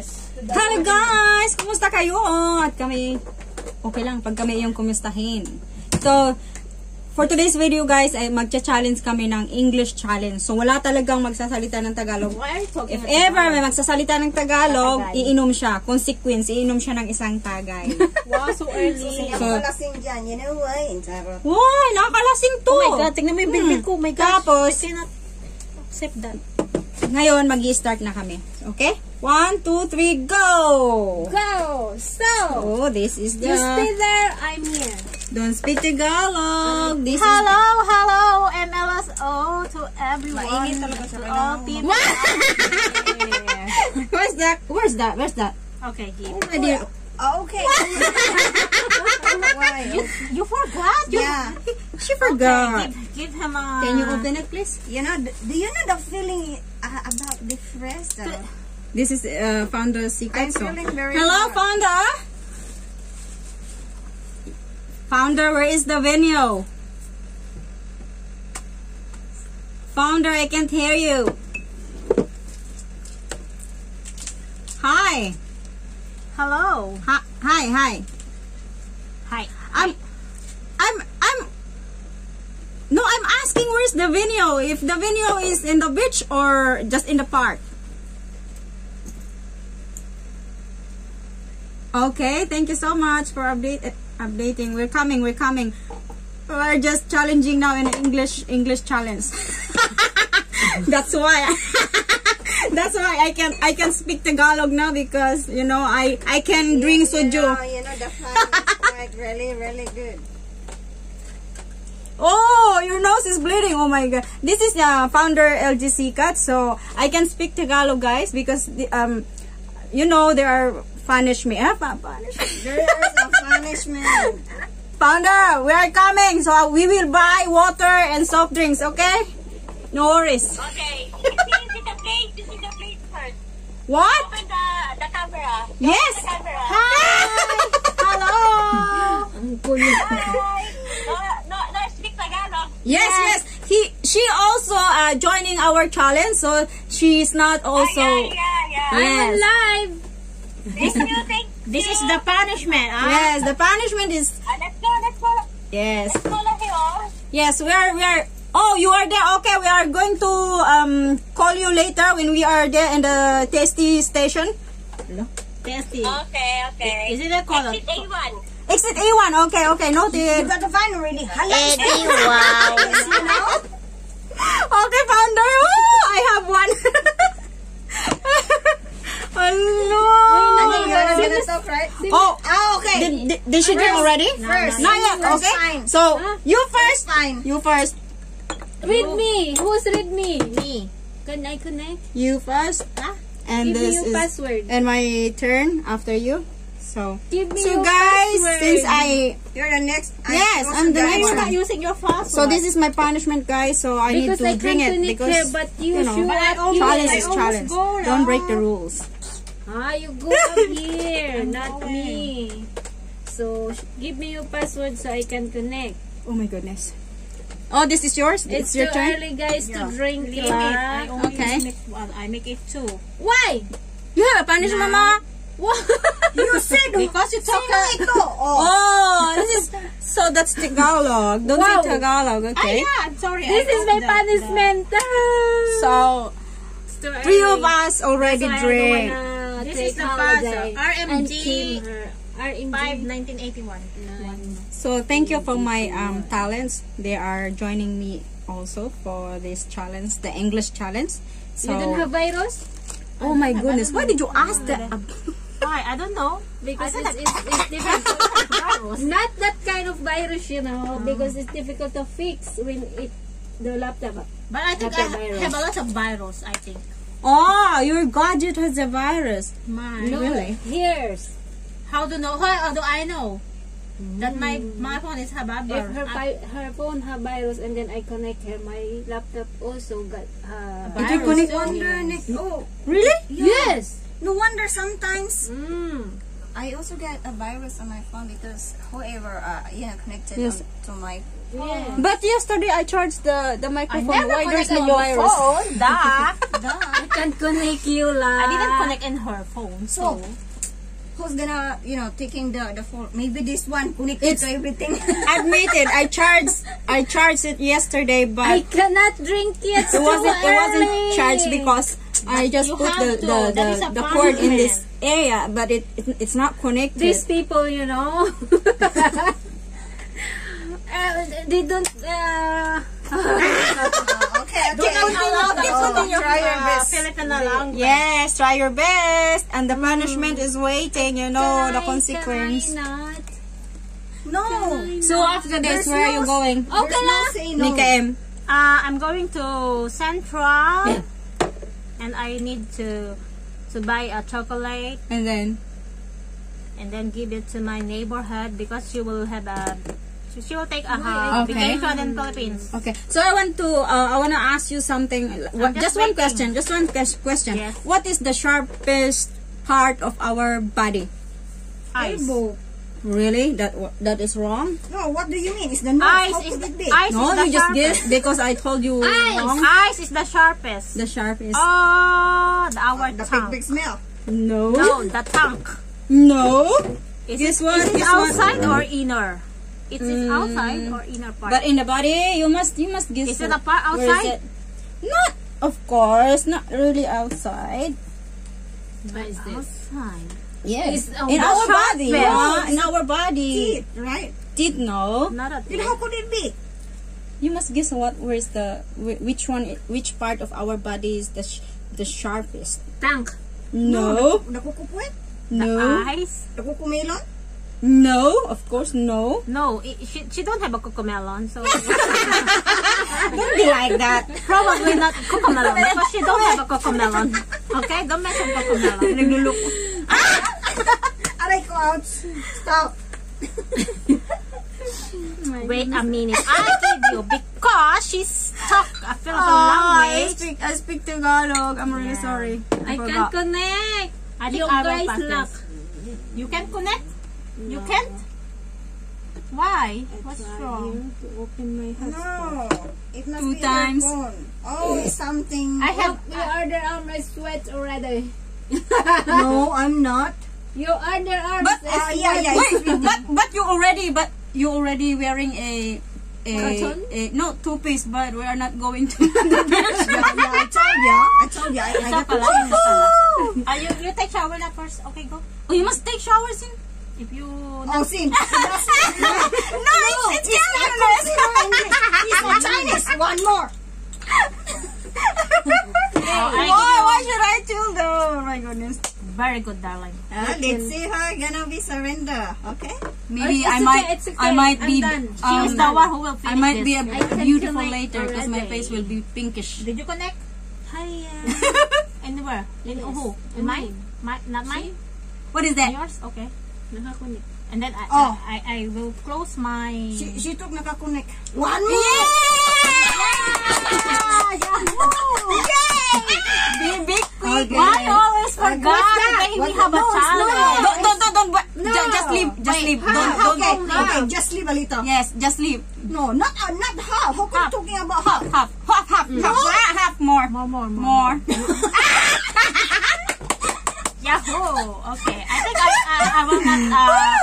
Yes. Hello guys! Kumusta kayo? At kami, okay lang pag kami yung kumustahin. So, for today's video guys, ay magcha-challenge kami ng English challenge. So, wala talagang magsasalita ng Tagalog. Why If ever may magsasalita ng Tagalog, Tagay. iinom siya. Consequence, iinom siya ng isang tagay. Wow, so early. So, Lasing dyan, you know why? Wow, nakakalasing to! Oh my God, tingnan mo yung bilbil ko. Oh my God. Tapos, I cannot accept that. ngayon, mag start na kami. Okay? One, two, three, go! Go! So, Oh, this is the... you stay there, I'm here. Don't speak Tagalog. This is... Hello, hello, MLSO to everyone. Maingay talaga sa to all mo. people. Where's that? Where's that? Where's that? Okay, give. Already. Oh, okay. why? You forgot? You, Yeah. She forgot. Give, give him a... Can you open it, please? You know, do you know the feeling uh, about the fresh? This is uh, Founder's secret. So. Hello, good. Founder. Founder, where is the venue? Founder, I can't hear you. Hi. Hello. Hi. Hi. Hi. Hi. I'm, I'm, I'm. No, I'm asking where's the venue. If the venue is in the beach or just in the park. Okay, thank you so much for update uh, updating. We're coming. We're coming. We're just challenging now in English English challenge. That's why. That's why I can I can speak Tagalog now because you know I I can drink You soju. know, you know, the is quite really, really good. Oh, your nose is bleeding. Oh my god. This is uh, founder LGC cut. So I can speak Tagalog, guys, because the, um, you know there are punishment. Ah, pa- punishment. There is a punishment. Founder, we are coming. So we will buy water and soft drinks. Okay? No worries. Okay. You see the plate. You see the plate first. What? Open the, the camera. Yes. The camera. Hi. Hello. Hi. No, no, no, speak Tagalog. Yes, yes. He, she also uh, joining our challenge. So she's not also. yeah, yeah, yeah. Yes. live. Thank you. This is the punishment. Ah? Yes, the punishment is. Uh, let's go, let's. Yes. Let's follow. Yes, we are, we are. Oh, you are there. Okay, we are going to um call you later when we are there in the tasty station. Hello? Tasty. Okay, okay. Is it a call? Exit A1. Exit A1. Okay, okay. Noted. You got to find really. Hello. A1. And gonna talk, right? Oh, Oh, okay. did, did, did she drink already? First. Not yet. Okay. fine. So you first. Fine. You first. Read me. Who's read me? Me. Can I connect? You first. Huh? And Give me this your is password. and my turn after you. So Give me so your guys, password. since I You're the next. Yes, I'm the Why next you one. not using your password? So this is my punishment, guys. So I because need to I drink it because here, but you, you know, should but not almost- challenge I is challenge. Don't break the rules. Ah, you go up here, not me. So give me your password so I can connect. Oh my goodness. Oh, this is yours. It's, It's, your turn. early, guys, to drink. Limit. I only Okay. make one. I make it two. Why? You have a punishment, mama. What? You said Because you talk. Sino ito? Oh. Oh, this is so that's Tagalog. Don't Wow. say Tagalog, Ah, okay? yeah. I'm sorry. this I is my the- punishment. So three of us already So drink. Wanna This take is the holiday pass, and RMG kill her. RMG. 5, 1981. So thank you for my um talents. They are joining me also for this challenge, the English challenge. So You don't have virus? oh my goodness, why did you ask that? Why? I don't know. Because I it's, it's, it's difficult. Virus. Not that kind of virus, you know, because it's difficult to fix when it the laptop. But I think I I a virus. have a lot of virus, I think. Oh, your gadget has a virus. My. No, Really? here's. How do know? How do I know? That my my phone is have a If her her phone have virus and then I connect her, my laptop also got uh, Did you Virus. connect? wonder, Nick. Oh, Really? Yes. no wonder sometimes Mm. I also get a virus on my phone because whoever uh, you know connected Yes. to my Yeah. But yesterday I charged the the I microphone. never Why there's no virus? phone. Duh. I can't connect you lah. I didn't connect in her phone. So, Who's gonna, you know, taking the the phone? Maybe this one connected It's- to everything. Admitted, I charged I charged it yesterday, but I cannot drink yet. it wasn't it wasn't charged because I just you put the to. the, the, a the cord in this area, but it, it it's not connected. These people, you know, uh, they don't. Uh, okay, okay. try your best. Filipino language. Yes, try your best, and the punishment is waiting. You know the can I- consequence. Can I not? No. So after this, where are you going? Okay na. Say no. Nika M. Uh, I'm going to Central, and I need to to buy a chocolate And then and then give it to my neighborhood because she will have a she, she will take a Okay. uh, vacation in Philippines. Okay, so I want to uh, I want to ask you something. What, just just one waiting. question. Just one question. Yes. What is the sharpest part of our body? Eyes. Elbow. Really? That that is wrong? No, what do you mean? Is the nose? Eyes How is could the it be? eyes No, is the you just sharpest. guessed because I told you wrong. Eyes is the sharpest. The sharpest. Oh, the our The big, tongue. big smell. No. No, the tongue. No. Is This it, one, is it this one. outside or inner? It is Mm. outside or inner part? But in the body, you must you must guess. Is it wh- a part where is outside? it? Not, of course, not really outside. What is this? outside. Yes, It's, in our body. sharpest. Yeah, in our body. Teeth, right? Teeth, no. Not a Then how could it be? You must guess what where's the which one which part of our body is the sh- the sharpest. Tank. No, The kukupuwet? no, eyes. The kukumelon? No. Of course, no. No, i she, she don't have a cocomelon, so Don't be like that. probably not cocomelon because she don't have a cocomelon. Okay, don't mention cocomelon. Naglulok. Aray ah! ko, ouch. Stop. Wait a minute, I give you because she's talk a Philippine I language. speak I speak Tagalog. I'm really Yeah. sorry. I forgot. can't connect. I think You I guys pass luck. You can connect. You can't. Why? What's wrong? To open my No. It must Two be times. your. Oh, it's something. I have. You order arm I sweat already. no, I'm not. You order arm. But I Ah, yeah, yeah. Wait, but but you already but you already wearing a a, a no toothpaste, but we are not going to. Yeah, yeah, I told ya. I told ya. I, I Isa got pala, to isa pala. Ah, you, you take shower na first. Okay, go. oh, you must take showers in. If you Oh, see. No, it's, it's Cantonese. He's not Chinese. One more. Oh, I Why? Why should I tell them? Oh my goodness. very good, darling. Uh, let's see her gonna be surrender. Okay? Maybe It's I might it's okay. I might be done. She is the um, one who will I might be a I can beautiful later because my face will be pinkish. Did you connect? Hiya. Anywhere? In Yes. who? In mine? My, not mine? What is that? Yours? Okay. Nakakunik. And then I, Oh. I, I, I will close my... She, she took nakakunik. One more. Big, big quick. Okay. Why always forgot? Okay, we have a no, challenge. Don't, don't, don't, don't. but ju- just leave. Just Wait, leave. how? Don't, don't. Okay, don't. okay, just leave a little. Yes, just leave. No, not uh, not half. How come Half. you talking about half? Half, half, half, half, half, half more. More, more, more. More. Yahoo! Oh, okay, I think I, I, I will not, uh,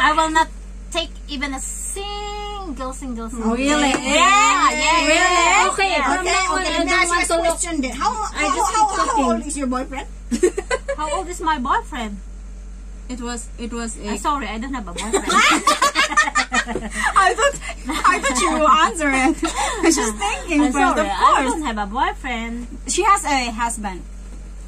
I will not take even a single, single, single. Oh, really? Yeah, yeah, Really? yeah. Okay, yeah. from Okay, now on, okay, let me ask you a question then. How, how, I just how, keep how, old is your boyfriend? How old is my boyfriend? It was, it was a. I'm sorry, I don't have a boyfriend. I thought, I thought you will answer it. I was just uh, thinking I'm sorry, of I don't have a boyfriend. She has a husband.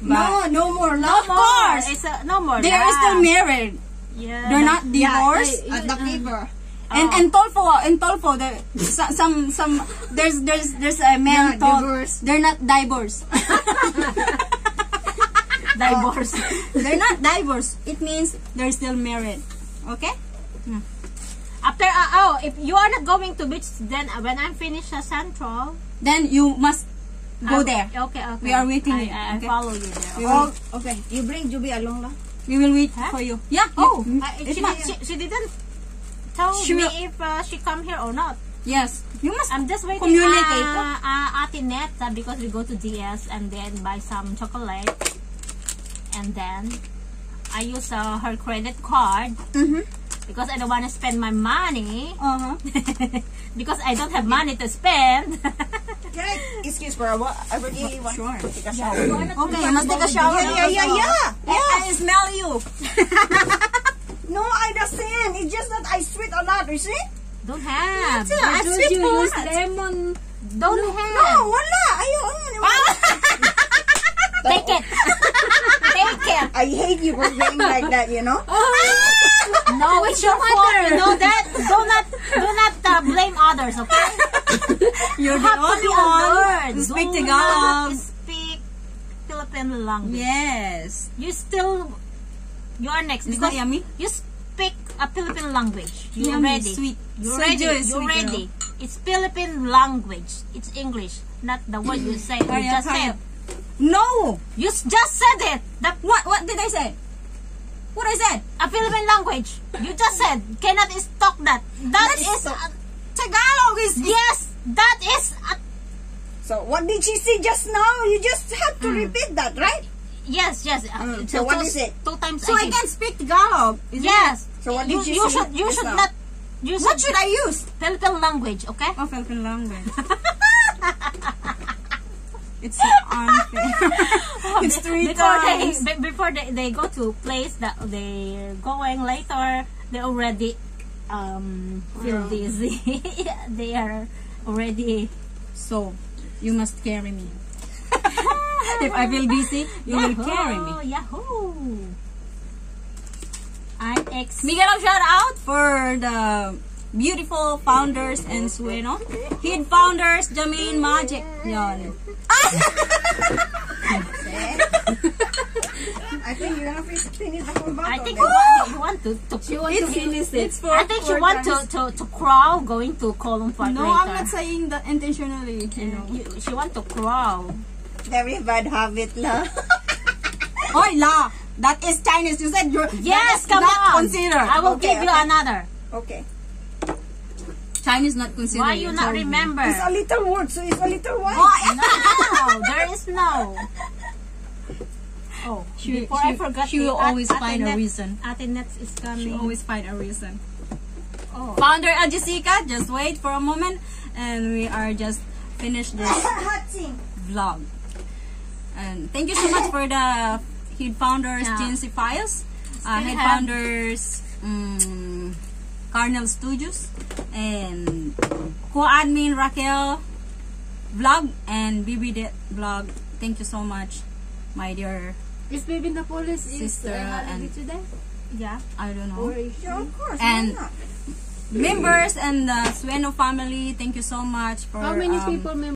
No, no more love. Of course. It's a, no more. They are love. still married. Yeah. They're not divorced. At the paper. And Oh. and Tolfo in Tolfo the so- some some there's there's there's a man Yeah, told divorced. they're not divorced. divorced. they're not divorced. It means they're still married. Okay? After, uh, oh, if you are not going to beach, then uh, when I'm finished at Central, Then you must go I- there. Okay, okay. We are waiting I, I, I okay? follow you there. We Oh, will, okay. You bring Juby along lang. we will wait Huh? for you. Yeah. Oh, you- I- it she, must- she, she didn't tell She me will- if uh, she come here or not. Yes. You must I'm just waiting Communicate. uh, uh, Ate Neta because we go to DS and then buy some chocolate. And then I use uh, her credit card Mhm. because I don't want to spend my money Uh-huh. because I don't have money to spend. Can I excuse for a while? I really want Sure. to take a shower. Okay, you must take a shower. Yeah, yeah, yeah, yeah. I, I smell you. No, I understand. It's just that I sweat a lot, you see? don't have. Yeah, I sweat you for use what? lemon? Don't No, have. wala. Ayaw. ano, Take it. Take it. I hate you for being like that, you know? No, it's your fault. You know that. Do not, do not uh, blame others. Okay. You're the only one who speak Tagalog. speak Philippine language. Yes. You still, you are next Is that yummy? you speak a Philippine language. You Yummy, ready? sweet. You So ready? good, You sweet ready? It's Philippine language. It's English, not the word you say. You just hurry said. No. You just said it. The What? What did I say? What I said? a Philippine language. You just said cannot talk that. That Let's is a- is yes. That is a, So, what did she say just now? You just have to repeat that, right? yes, yes. Mm, two- so what is it? Two times. So I did. can speak Tagalog. Is it? Yes. So what you, did you you say should you should now? not use What should I use? Philippine language, okay? Oh, Philippine language. it's so unfair. it's three before times. They, before they, they go to place that they're going later, they already um feel dizzy. they are already So, you must carry me. if I feel busy, you will carry me. Yahoo! I'm ex. Miguel, a shout out for the beautiful founders and Sueno. Hid founders, Jamin Magic. Yon. I think you're gonna fi- finish the whole bottle. I think you want, you want to, to You want to finish it? I think you want to, to, to crawl going to Kowloon Park No, later. I'm not saying that intentionally. You know. You, she want to crawl. Very bad habit la. Oy, la! That is Chinese. You said you're Yes, that is come not on. considered. I will Okay, give you another. Okay. Chinese not considered. Why you not told me. remember? It's a little word, so it's a little one. No, there is no. Oh, She- before she- I forgot, she will always Ate find a reason. Ate Nets is coming. She always find a reason. oh. Founder uh, Jessica, just wait for a moment, and we are just finished this vlog. And thank you so much for the head founders, Yeah. GNC Files, uh, head founders, um, Carnel Studios, and co-admin Raquel vlog and BB vlog. Thank you so much, my dear. Is Baby Napolis is Sister uh, and- today? Yeah. I don't know. Yeah, of course. And-? Members and the Sueno family, thank you so much for How many um, people members?